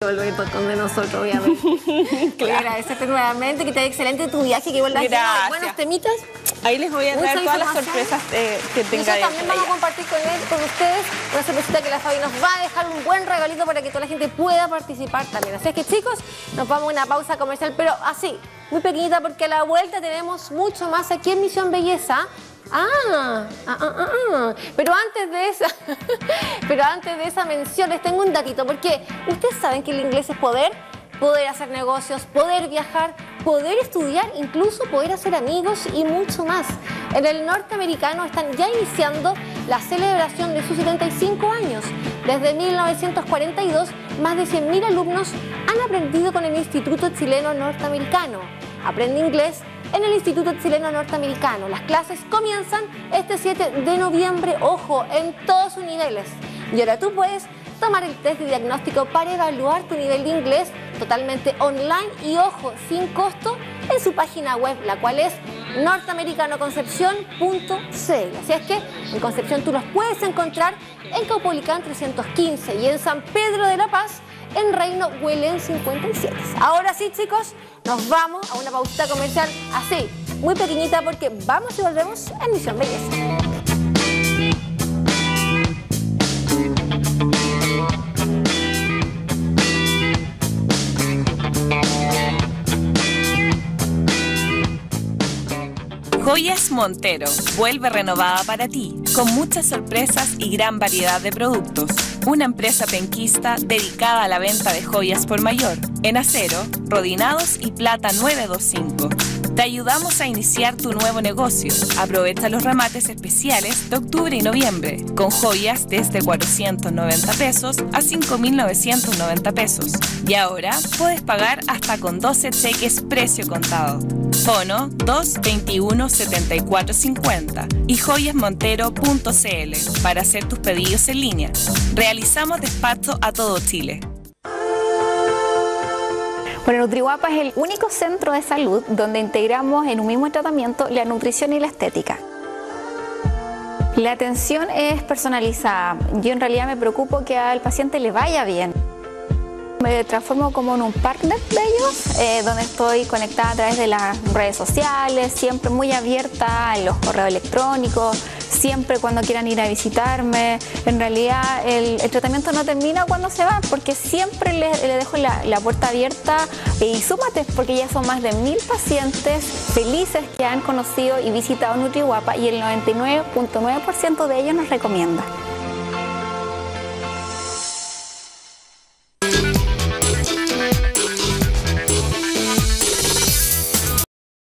volver con de nosotros, obviamente. claro. agradecerte nuevamente, que te vaya excelente tu viaje, que igual Gracias. buenos temitas. Ahí les voy a traer todas las sorpresas eh, que tenga Nosotros también vamos a compartir con, él, con ustedes una sorpresita que la Fabi nos va a dejar un buen regalito para que toda la gente pueda participar también. Así es que chicos, nos vamos a una pausa comercial, pero así, muy pequeñita, porque a la vuelta tenemos mucho más aquí en Misión Belleza. Ah, ah, ah, ah, pero antes de esa, pero antes de esa mención les tengo un datito, porque ustedes saben que el inglés es poder, poder hacer negocios, poder viajar, poder estudiar, incluso poder hacer amigos y mucho más. En el norteamericano están ya iniciando la celebración de sus 75 años. Desde 1942, más de 100.000 alumnos han aprendido con el Instituto Chileno Norteamericano. Aprende inglés en el Instituto Chileno Norteamericano. Las clases comienzan este 7 de noviembre, ojo, en todos sus niveles. Y ahora tú puedes tomar el test de diagnóstico para evaluar tu nivel de inglés totalmente online y, ojo, sin costo en su página web, la cual es norteamericanoconcepción.cl. Así es que en Concepción tú los puedes encontrar en Caupolicán 315 y en San Pedro de la Paz en Reino Huelen 57. Ahora sí, chicos, nos vamos a una pausa comercial así, muy pequeñita, porque vamos y volvemos en Misión Belleza. Joyas Montero vuelve renovada para ti, con muchas sorpresas y gran variedad de productos. Una empresa penquista dedicada a la venta de joyas por mayor, en acero, rodinados y plata 925. Te ayudamos a iniciar tu nuevo negocio. Aprovecha los remates especiales de octubre y noviembre, con joyas desde 490 pesos a 5.990 pesos. Y ahora puedes pagar hasta con 12 cheques precio contado. Fono 221 7450 y joyasmontero.cl para hacer tus pedidos en línea. Realizamos despacho a todo Chile. Bueno, Nutriguapa es el único centro de salud donde integramos en un mismo tratamiento la nutrición y la estética. La atención es personalizada. Yo en realidad me preocupo que al paciente le vaya bien. Me transformo como en un partner de ellos, eh, donde estoy conectada a través de las redes sociales, siempre muy abierta en los correos electrónicos, siempre cuando quieran ir a visitarme. En realidad el, tratamiento no termina cuando se van, porque siempre le, dejo la, puerta abierta y súmate, porque ya son más de mil pacientes felices que han conocido y visitado NutriGuapa y el 99.9% de ellos nos recomienda.